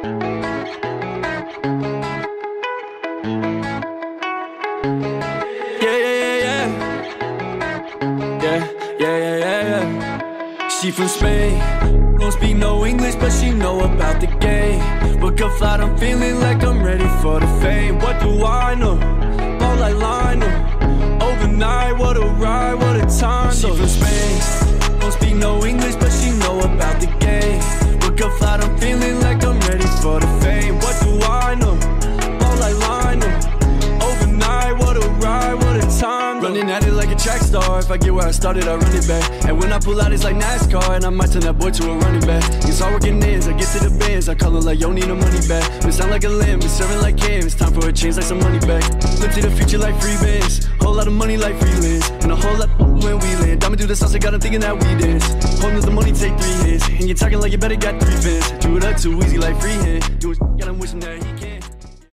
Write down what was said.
She from Spain. Don't speak no English, but she know about the game. Book a flight, I'm feeling like I'm ready for the fame. What do I know? Ball like Lionel. Overnight, what a ride, what a time. She from Spain. Like a track star. If I get where I started, I run it back. And when I pull out, it's like NASCAR. And I might turn that boy to a running back. It's all working ends. I get to the bands. I call it like, yo, need no money back. We sound like a limb, it's serving like Kim. It's time for a change, like some money back. Flip to the future like free bands. Whole lot of money like freelance. And a whole lot when we land. Diamond do the sauce, I got 'em thinking that we dance. Holding up the money, take three hits. And you're talking like you better got three fans. Do it up too easy like freehand. Do it